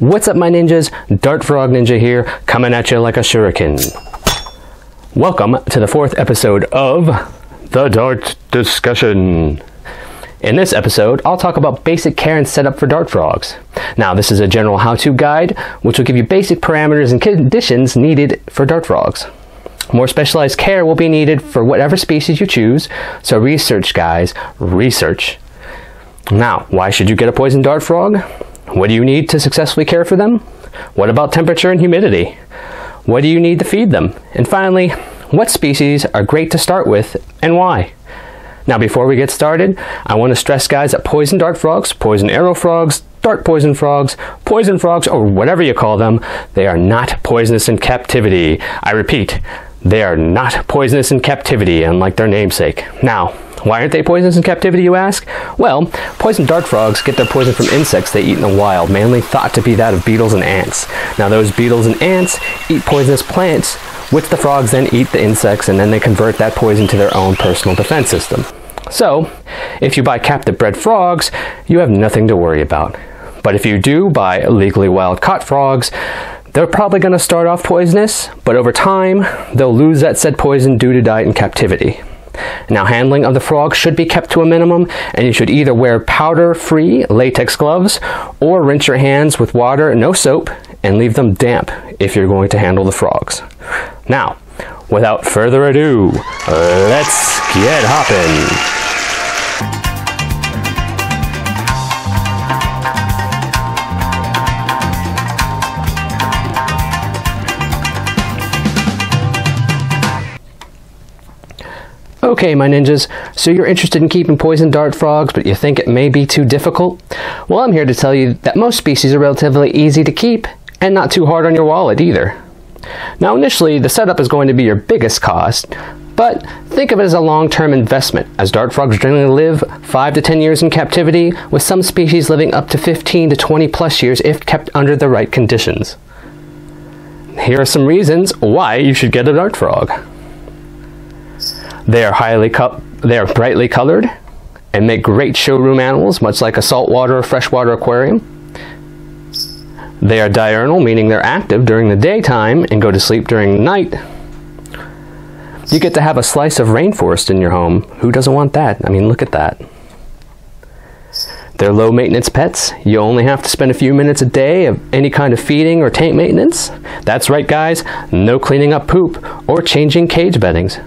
What's up, my ninjas? Dart Frog Ninja here, coming at you like a shuriken. Welcome to the fourth episode of The Dart Discussion. In this episode, I'll talk about basic care and setup for dart frogs. Now, this is a general how to guide, which will give you basic parameters and conditions needed for dart frogs. More specialized care will be needed for whatever species you choose, so research, guys, research. Now, why should you get a poison dart frog? What do you need to successfully care for them? What about temperature and humidity? What do you need to feed them? And finally, what species are great to start with and why? Now, before we get started, I want to stress, guys, that poison dart frogs, poison arrow frogs, dart poison frogs, poison frogs, or whatever you call them, they are not poisonous in captivity. I repeat, they are not poisonous in captivity, unlike their namesake. Now, why aren't they poisonous in captivity, you ask? Well, poison dart frogs get their poison from insects they eat in the wild, mainly thought to be that of beetles and ants. Now, those beetles and ants eat poisonous plants, which the frogs then eat the insects, and then they convert that poison to their own personal defense system. So, if you buy captive bred frogs, you have nothing to worry about. But if you do buy illegally wild caught frogs, they're probably going to start off poisonous, but over time, they'll lose that said poison due to diet in captivity. Now, handling of the frog should be kept to a minimum, and you should either wear powder free latex gloves or rinse your hands with water, no soap, and leave them damp if you're going to handle the frogs. Now, without further ado, let's get hopping. Okay, my ninjas, so you're interested in keeping poison dart frogs, but you think it may be too difficult? Well, I'm here to tell you that most species are relatively easy to keep and not too hard on your wallet either. Now, initially, the setup is going to be your biggest cost, but think of it as a long term investment, as dart frogs generally live 5 to 10 years in captivity, with some species living up to 15 to 20 plus years if kept under the right conditions. Here are some reasons why you should get a dart frog. They are highly co- they are brightly colored and make great showroom animals, much like a saltwater or freshwater aquarium. They are diurnal, meaning they're active during the daytime and go to sleep during night. You get to have a slice of rainforest in your home. Who doesn't want that? I mean, look at that. They're low maintenance pets. You only have to spend a few minutes a day of any kind of feeding or tank maintenance. That's right, guys. No cleaning up poop or changing cage beddings.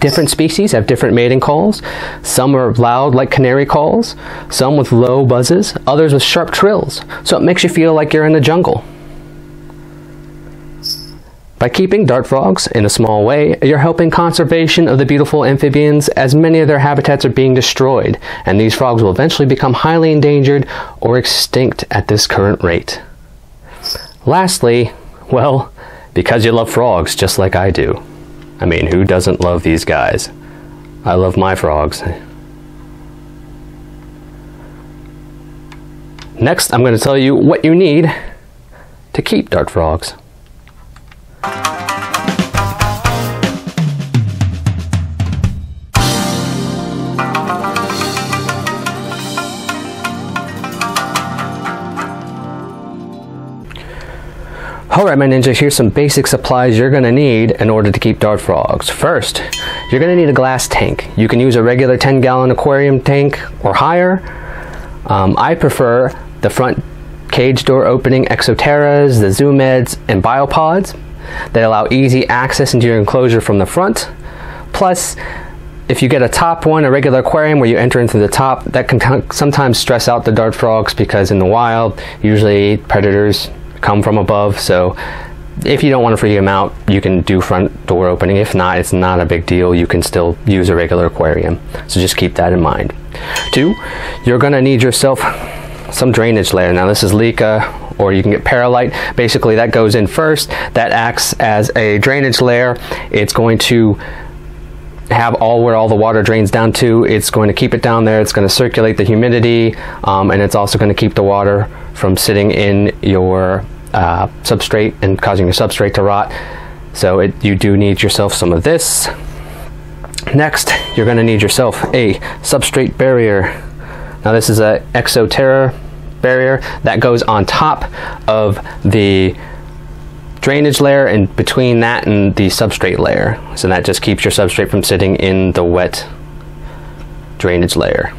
Different species have different mating calls. Some are loud like canary calls, some with low buzzes, others with sharp trills, so it makes you feel like you're in the jungle. By keeping dart frogs in a small way, you're helping conservation of the beautiful amphibians as many of their habitats are being destroyed, and these frogs will eventually become highly endangered or extinct at this current rate. Lastly, well, because you love frogs just like I do. I mean, who doesn't love these guys? I love my frogs. Next, I'm going to tell you what you need to keep dart frogs. Alright my ninja, here's some basic supplies you're going to need in order to keep dart frogs. First, you're going to need a glass tank. You can use a regular 10 gallon aquarium tank or higher. Um, I prefer the front cage door opening Exo Terras, the Zoo Meds, and Biopods that allow easy access into your enclosure from the front. Plus, if you get a top one, a regular aquarium where you enter into the top, that can sometimes stress out the dart frogs because in the wild, usually predators come from above. So if you don't want to free them out, you can do front door opening. If not, it's not a big deal. You can still use a regular aquarium. So just keep that in mind. Two, you're going to need yourself some drainage layer. Now this is Leca or you can get Perlite. Basically that goes in first. That acts as a drainage layer. It's going to have all where all the water drains down to. It's going to keep it down there. It's going to circulate the humidity, um, and it's also going to keep the water from sitting in your uh, substrate and causing your substrate to rot. So it, you do need yourself some of this. Next, you're going to need yourself a substrate barrier. Now this is a Exo Terra barrier that goes on top of the drainage layer and between that and the substrate layer. So that just keeps your substrate from sitting in the wet drainage layer.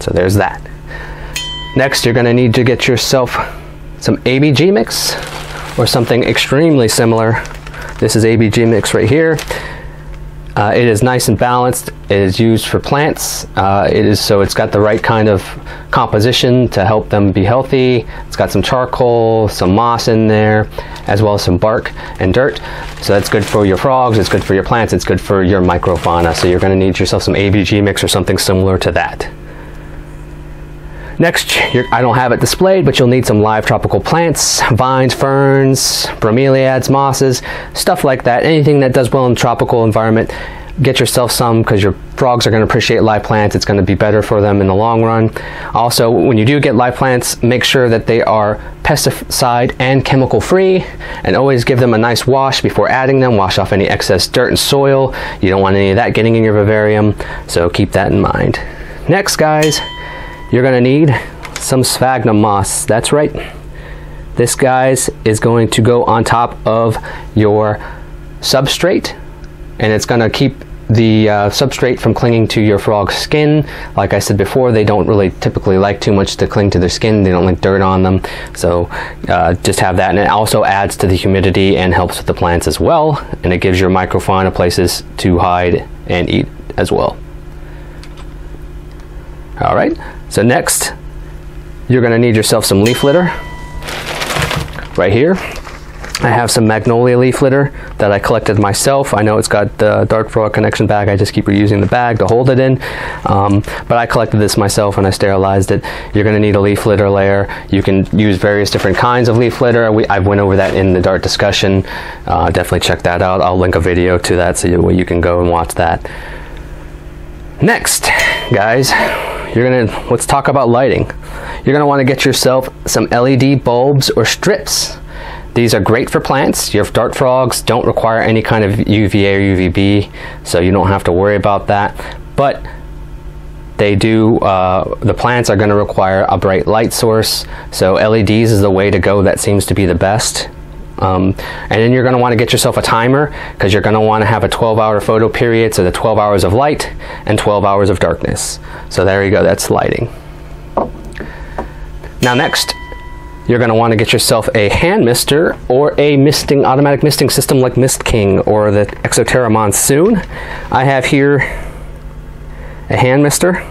So there's that. Next, you're gonna need to get yourself some ABG mix or something extremely similar. This is ABG mix right here. Uh, it is nice and balanced. It is used for plants. Uh, it is so it's got the right kind of composition to help them be healthy. It's got some charcoal, some moss in there, as well as some bark and dirt. So that's good for your frogs. It's good for your plants. It's good for your microfauna. So you're going to need yourself some ABG mix or something similar to that. Next, I don't have it displayed, but you'll need some live tropical plants, vines, ferns, bromeliads, mosses, stuff like that. Anything that does well in a tropical environment, get yourself some because your frogs are going to appreciate live plants. It's going to be better for them in the long run. Also, when you do get live plants, make sure that they are pesticide and chemical free and always give them a nice wash before adding them. Wash off any excess dirt and soil. You don't want any of that getting in your vivarium, so keep that in mind. Next, guys, you're going to need some sphagnum moss. That's right. This, guys, is going to go on top of your substrate and it's going to keep the uh, substrate from clinging to your frog's skin. Like I said before, they don't really typically like too much to cling to their skin. They don't like dirt on them. So uh, just have that. And it also adds to the humidity and helps with the plants as well. And it gives your microfauna places to hide and eat as well. All right, so next, you're gonna need yourself some leaf litter right here. I have some magnolia leaf litter that I collected myself. I know it's got the Dart Frog connection bag. I just keep reusing the bag to hold it in. Um, but I collected this myself and I sterilized it. You're going to need a leaf litter layer. You can use various different kinds of leaf litter. We, I went over that in the Dart discussion. Uh, definitely check that out. I'll link a video to that so you, you can go and watch that. Next, guys, you're gonna let's talk about lighting. You're gonna want to get yourself some LED bulbs or strips. These are great for plants. Your dart frogs don't require any kind of UVA or UVB, so you don't have to worry about that. But they do, uh, the plants are going to require a bright light source, so LEDs is the way to go. That seems to be the best. Um, and then you're going to want to get yourself a timer because you're going to want to have a 12 hour photo period, so the 12 hours of light and 12 hours of darkness. So there you go, that's lighting. Now next, you're going to want to get yourself a hand mister or a misting automatic misting system like Mist King or the Exo Terra Monsoon. I have here a hand mister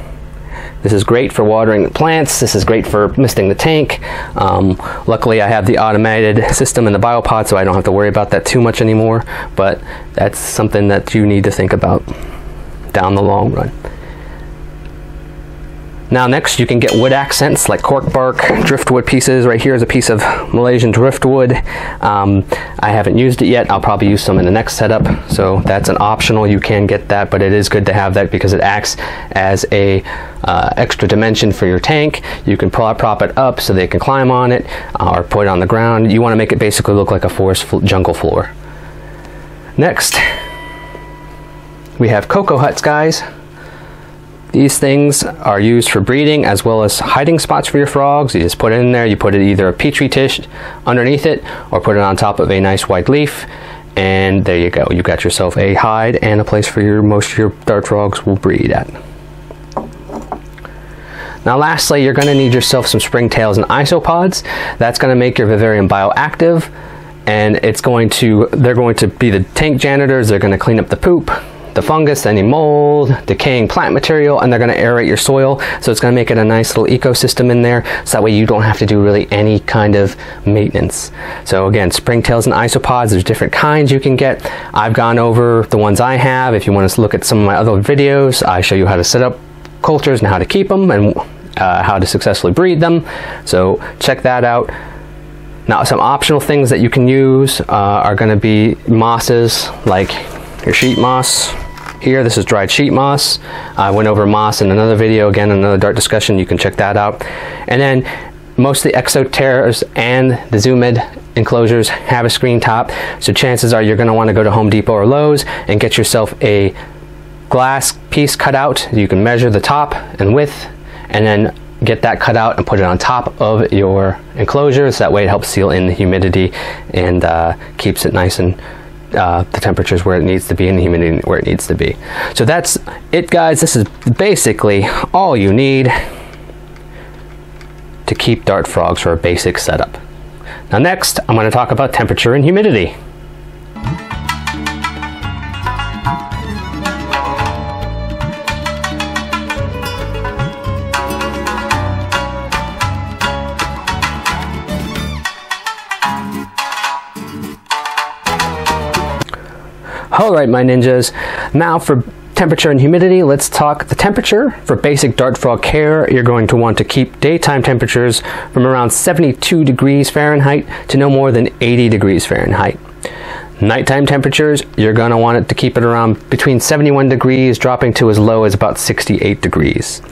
this is great for watering the plants. This is great for misting the tank. Um, luckily, I have the automated system in the biopod, so I don't have to worry about that too much anymore. But that's something that you need to think about down the long run. Now next you can get wood accents like cork bark, driftwood pieces. Right here is a piece of Malaysian driftwood. Um, I haven't used it yet. I'll probably use some in the next setup. So that's an optional. You can get that, but it is good to have that because it acts as a uh, extra dimension for your tank. You can prop, it up so they can climb on it uh, or put it on the ground. You want to make it basically look like a forest jungle floor. Next, we have cocoa huts, guys. These things are used for breeding as well as hiding spots for your frogs. You just put it in there, you put it either a petri dish underneath it or put it on top of a nice white leaf and there you go. You got yourself a hide and a place for your most of your dart frogs will breed at. Now lastly, you're going to need yourself some springtails and isopods. That's going to make your vivarium bioactive and it's going to they're going to be the tank janitors, they're going to clean up the poop, the fungus, any mold, decaying plant material, and they're going to aerate your soil. So it's going to make it a nice little ecosystem in there. So that way you don't have to do really any kind of maintenance. So again, springtails and isopods, there's different kinds you can get. I've gone over the ones I have. If you want to look at some of my other videos, I show you how to set up cultures and how to keep them and uh, how to successfully breed them. So check that out. Now, some optional things that you can use uh, are going to be mosses like your sheet moss here. This is dried sheet moss. I went over moss in another video, again, another dart discussion. You can check that out. And then most of the Exo Terras and the Zoo Med enclosures have a screen top. So chances are you're going to want to go to Home Depot or Lowe's and get yourself a glass piece cut out. You can measure the top and width and then get that cut out and put it on top of your enclosure so that way it helps seal in the humidity and uh, keeps it nice and uh, the temperatures where it needs to be and the humidity where it needs to be. So that's it guys. This is basically all you need to keep dart frogs for a basic setup. Now next, I'm going to talk about temperature and humidity. Alright my ninjas, now for temperature and humidity, let's talk the temperature. For basic dart frog care, you're going to want to keep daytime temperatures from around 72 degrees Fahrenheit to no more than 80 degrees Fahrenheit. Nighttime temperatures, you're going to want it to keep it around between 71 degrees, dropping to as low as about 68 degrees.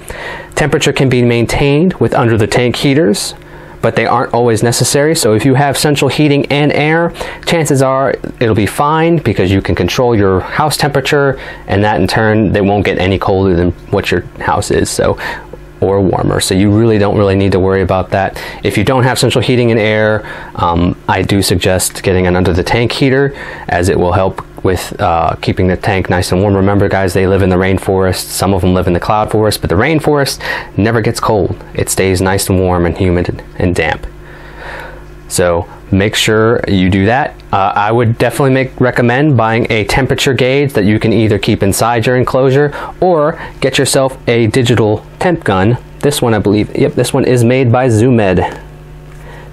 Temperature can be maintained with under the tank heaters, but they aren't always necessary. So if you have central heating and air, chances are it'll be fine because you can control your house temperature and that in turn they won't get any colder than what your house is. So or warmer. So you really don't really need to worry about that. If you don't have central heating and air, um, I do suggest getting an under the tank heater as it will help with uh, keeping the tank nice and warm. Remember guys, they live in the rainforest. Some of them live in the cloud forest, but the rainforest never gets cold. It stays nice and warm and humid and damp. So make sure you do that. Uh, I would definitely make recommend buying a temperature gauge that you can either keep inside your enclosure or get yourself a digital temp gun. This one I believe, yep, this one is made by Zoo Med.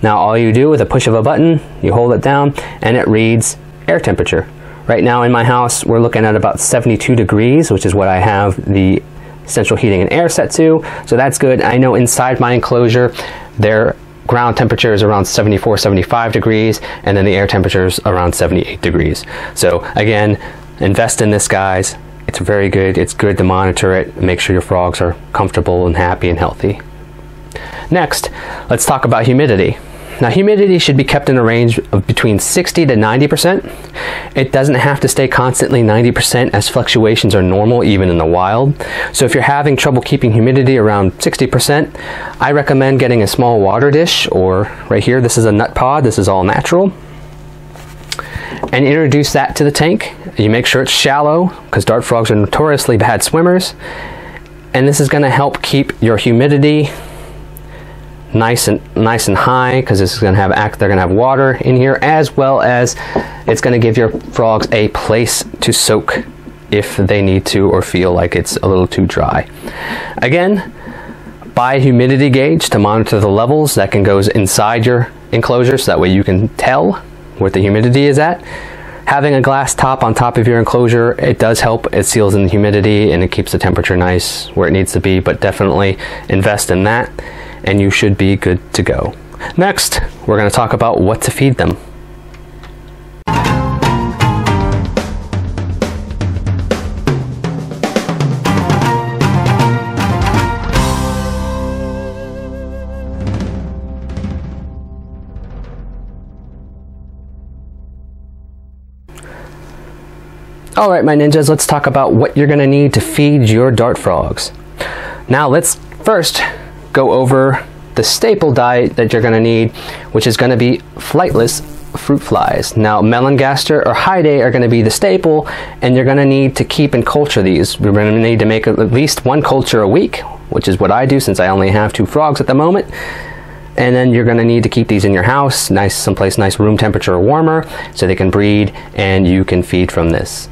Now all you do with a push of a button, you hold it down and it reads air temperature. Right now in my house we're looking at about 72 degrees, which is what I have the central heating and air set to, so that's good. I know inside my enclosure their ground temperature is around 74, 75 degrees, and then the air temperature is around 78 degrees. So again, invest in this, guys. It's very good. It's good to monitor it. Make sure your frogs are comfortable and happy and healthy. Next, let's talk about humidity. Now humidity should be kept in a range of between 60 to 90%. It doesn't have to stay constantly 90% as fluctuations are normal even in the wild. So if you're having trouble keeping humidity around 60%, I recommend getting a small water dish or right here, this is a nut pod, this is all natural. And introduce that to the tank. You make sure it's shallow because dart frogs are notoriously bad swimmers. And this is going to help keep your humidity nice and nice and high because this is going to have act they're going to have water in here as well as it's going to give your frogs a place to soak if they need to or feel like it's a little too dry. Again buy a humidity gauge to monitor the levels that can goes inside your enclosure so that way you can tell what the humidity is at. Having a glass top on top of your enclosure it does help. It seals in the humidity and it keeps the temperature nice where it needs to be but definitely invest in that and you should be good to go. Next, we're going to talk about what to feed them. Alright my ninjas, let's talk about what you're going to need to feed your dart frogs. Now let's first go over the staple diet that you're going to need, which is going to be flightless fruit flies. Now, melanogaster or hydei are going to be the staple, and you're going to need to keep and culture these. We're going to need to make at least one culture a week, which is what I do since I only have two frogs at the moment. And then you're going to need to keep these in your house, nice, someplace nice room temperature or warmer, so they can breed and you can feed from this.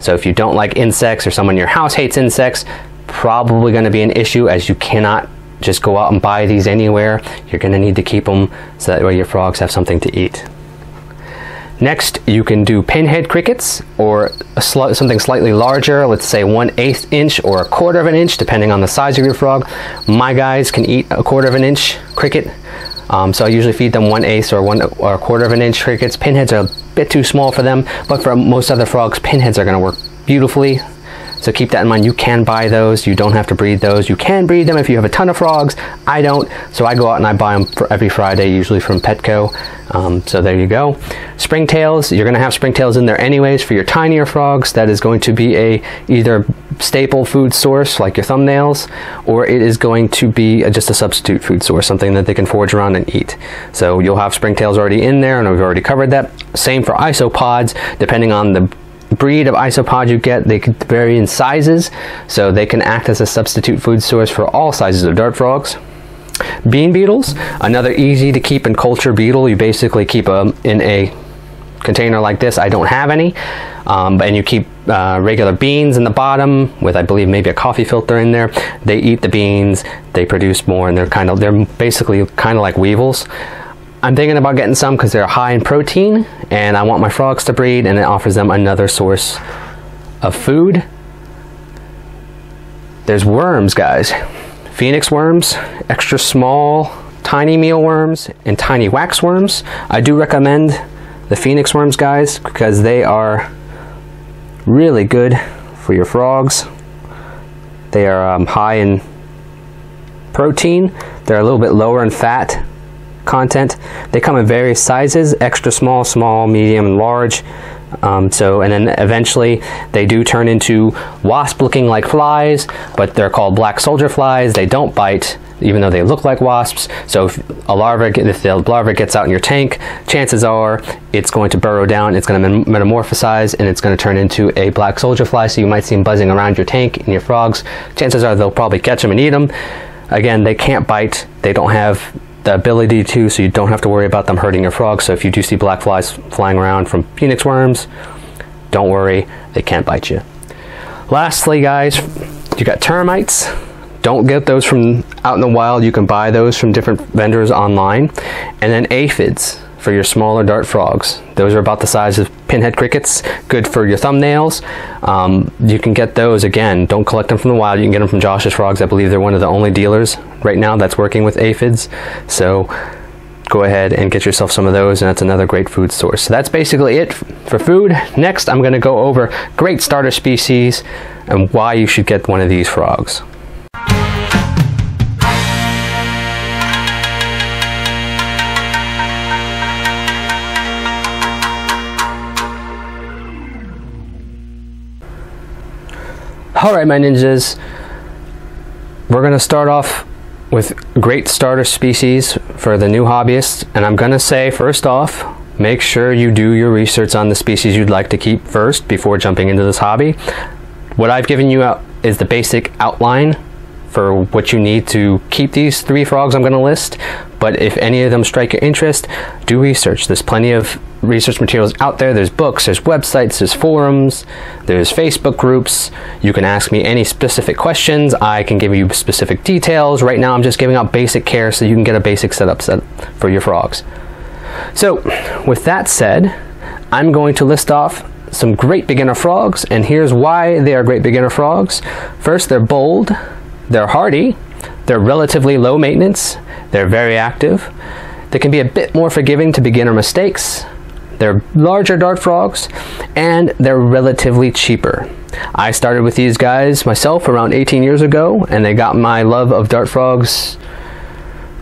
So if you don't like insects or someone in your house hates insects, probably going to be an issue as you cannot just go out and buy these anywhere. You're going to need to keep them so that way your frogs have something to eat. Next, you can do pinhead crickets or something slightly larger, let's say 1 8 inch or a quarter of an inch, depending on the size of your frog. My guys can eat a quarter of an inch cricket, um, so I usually feed them 1 eighth or, one, or a quarter of an inch crickets. Pinheads are a bit too small for them, but for most other frogs, pinheads are going to work beautifully So keep that in mind. You can buy those. You don't have to breed those. You can breed them if you have a ton of frogs. I don't. So I go out and I buy them for every Friday, usually from Petco. Um, so there you go. Springtails, you're going to have springtails in there anyways for your tinier frogs. That is going to be a either staple food source like your thumbnails, or it is going to be a, just a substitute food source, something that they can forage around and eat. So you'll have springtails already in there, and we've already covered that. Same for isopods, depending on the breed of isopod you get, they could vary in sizes, so they can act as a substitute food source for all sizes of dart frogs. Bean beetles, another easy to keep and culture beetle. You basically keep them in a container like this. I don't have any. Um, and you keep uh, regular beans in the bottom with, I believe, maybe a coffee filter in there. They eat the beans, they produce more, and they're kind of, they're basically kind of like weevils. I'm thinking about getting some because they're high in protein and I want my frogs to breed and it offers them another source of food. There's worms, guys. Phoenix worms, extra small, tiny mealworms, and tiny waxworms. I do recommend the phoenix worms, guys, because they are really good for your frogs. They are um, high in protein. They're a little bit lower in fat content. They come in various sizes, extra small, small, medium, and large. Um, so, and then eventually they do turn into wasp looking like flies, but they're called black soldier flies. They don't bite, even though they look like wasps. So, if a larva, if the larva gets out in your tank, chances are it's going to burrow down, it's going to metamorphosize, and it's going to turn into a black soldier fly. So, you might see them buzzing around your tank and your frogs. Chances are they'll probably catch them and eat them. Again, they can't bite, they don't have the ability to, so you don't have to worry about them hurting your frogs. So if you do see black flies flying around from phoenix worms, don't worry, they can't bite you. Lastly, guys, you got termites. Don't get those from out in the wild. You can buy those from different vendors online. And then aphids for your smaller dart frogs. Those are about the size of pinhead crickets, good for your thumbnails. Um, you can get those again. Don't collect them from the wild. You can get them from Josh's Frogs. I believe they're one of the only dealers right now that's working with aphids. So go ahead and get yourself some of those, and that's another great food source. So that's basically it for food. Next, I'm going to go over great starter species and why you should get one of these frogs. Alright my ninjas, we're going to start off with great starter species for the new hobbyist and I'm going to say first off, make sure you do your research on the species you'd like to keep first before jumping into this hobby. What I've given you out is the basic outline for what you need to keep these three frogs I'm going to list. But if any of them strike your interest, do research. There's plenty of research materials out there. There's books, there's websites, there's forums, there's Facebook groups. You can ask me any specific questions. I can give you specific details. Right now, I'm just giving out basic care so you can get a basic setup set for your frogs. So, with that said, I'm going to list off some great beginner frogs, and here's why they are great beginner frogs. First, they're bold, they're hardy, they're relatively low maintenance, they're very active, they can be a bit more forgiving to beginner mistakes, they're larger dart frogs, and they're relatively cheaper. I started with these guys myself around 18 years ago, and they got my love of dart frogs,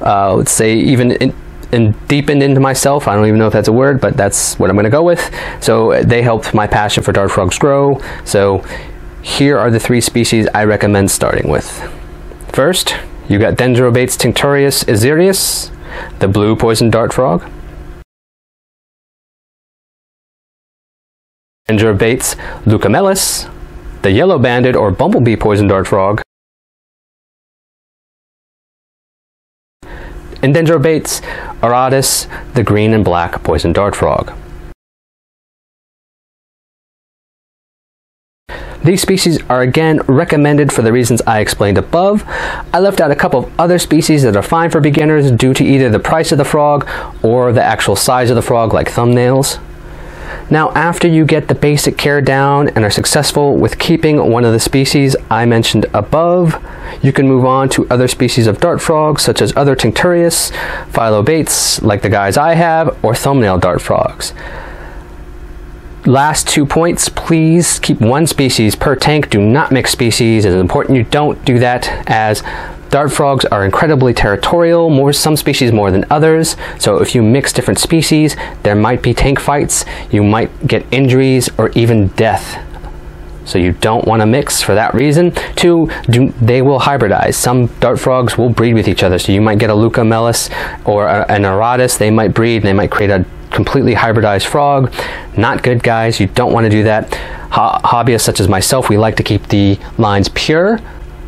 uh, let's say, even in, and deepened into myself. I don't even know if that's a word, but that's what I'm going to go with. So they helped my passion for dart frogs grow. So here are the three species I recommend starting with. First, you got Dendrobates tinctorius azureus, the blue poison dart frog. Dendrobates leucomelas, the yellow banded or bumblebee poison dart frog. And Dendrobates auratus, the green and black poison dart frog. These species are again recommended for the reasons I explained above. I left out a couple of other species that are fine for beginners due to either the price of the frog or the actual size of the frog like thumbnails. Now after you get the basic care down and are successful with keeping one of the species I mentioned above, you can move on to other species of dart frogs such as other tinctorius, phyllobates like the guys I have, or thumbnail dart frogs. Last two points, please keep one species per tank. Do not mix species. It's important you don't do that as Dart frogs are incredibly territorial, more some species more than others. So if you mix different species, there might be tank fights, you might get injuries or even death. So you don't want to mix for that reason. Two, do, they will hybridize. Some dart frogs will breed with each other. So you might get a Leucomelas or a, an Auratus. They might breed and they might create a completely hybridized frog. Not good, guys. You don't want to do that. Ho hobbyists such as myself, we like to keep the lines pure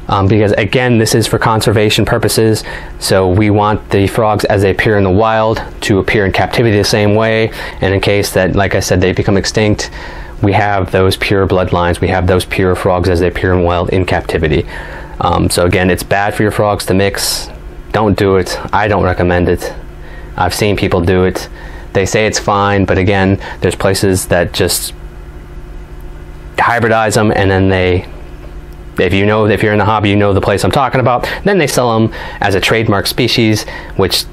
um, because again this is for conservation purposes. So we want the frogs as they appear in the wild to appear in captivity the same way. And in case that like I said they become extinct we have those pure bloodlines. We have those pure frogs as they appear in wild in captivity. Um, so again it's bad for your frogs to mix. Don't do it. I don't recommend it. I've seen people do it they say it's fine but again there's places that just hybridize them and then they if you know if you're in the hobby you know the place i'm talking about then they sell them as a trademark species which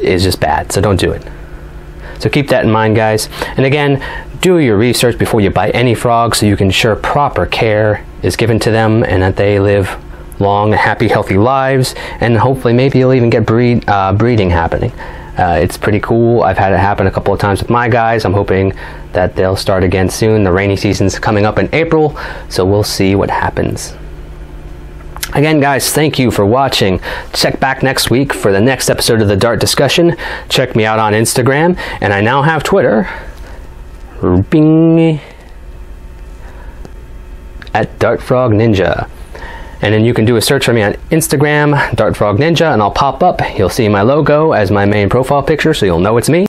is just bad so don't do it. So keep that in mind guys. And again do your research before you buy any frogs so you can ensure proper care is given to them and that they live long happy healthy lives and hopefully maybe you'll even get breed, uh, breeding happening uh, it's pretty cool. I've had it happen a couple of times with my guys. I'm hoping that they'll start again soon. The rainy season's coming up in April, so we'll see what happens. Again, guys, thank you for watching. Check back next week for the next episode of the Dart Discussion. Check me out on Instagram, and I now have Twitter. Bing. At Dartfrog Ninja. And then you can do a search for me on Instagram, Dartfrog Ninja, and I'll pop up. You'll see my logo as my main profile picture, so you'll know it's me.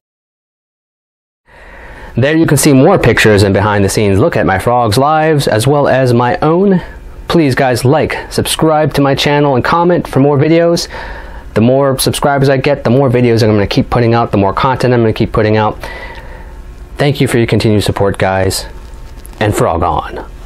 There you can see more pictures and behind the scenes look at my frogs' lives, as well as my own please guys like, subscribe to my channel and comment for more videos. The more subscribers I get, the more videos I'm going to keep putting out, the more content I'm going to keep putting out. Thank you for your continued support guys, and frog on.